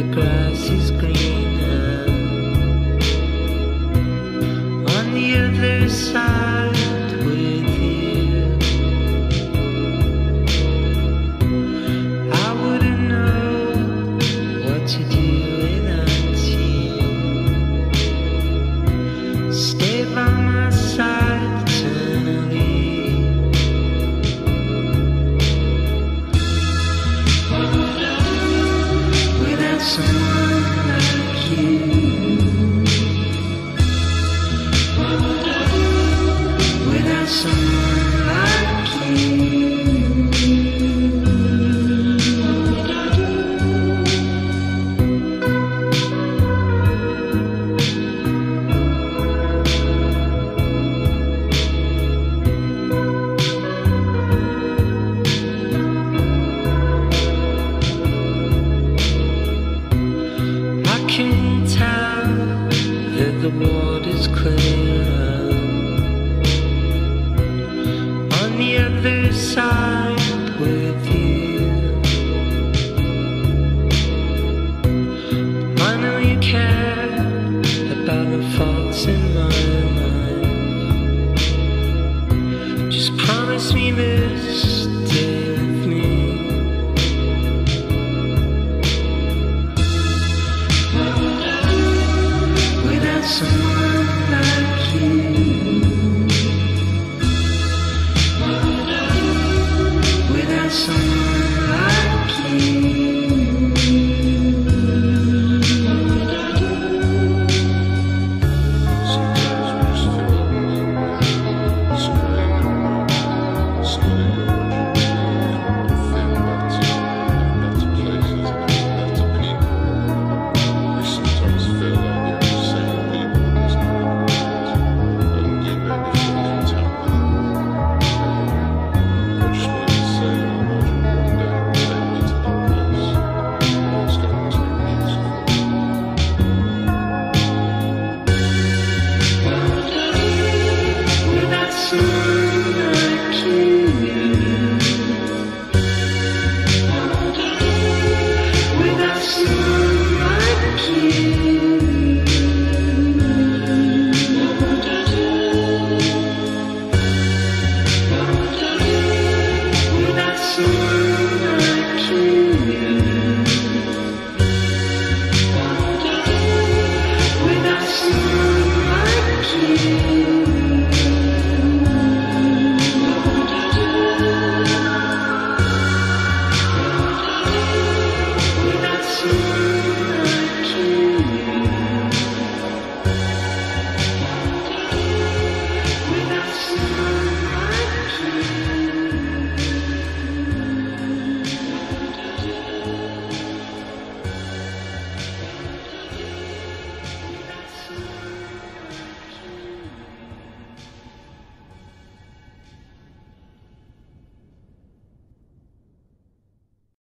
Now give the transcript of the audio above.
the grass is can tell that the water's clear on the other side with you. I know you care about the faults in my life. Just promise me this, stay someone should.